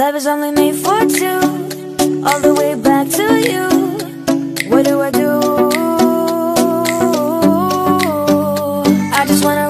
Love is only made for two, all the way back to you. What do I do? I just wanna.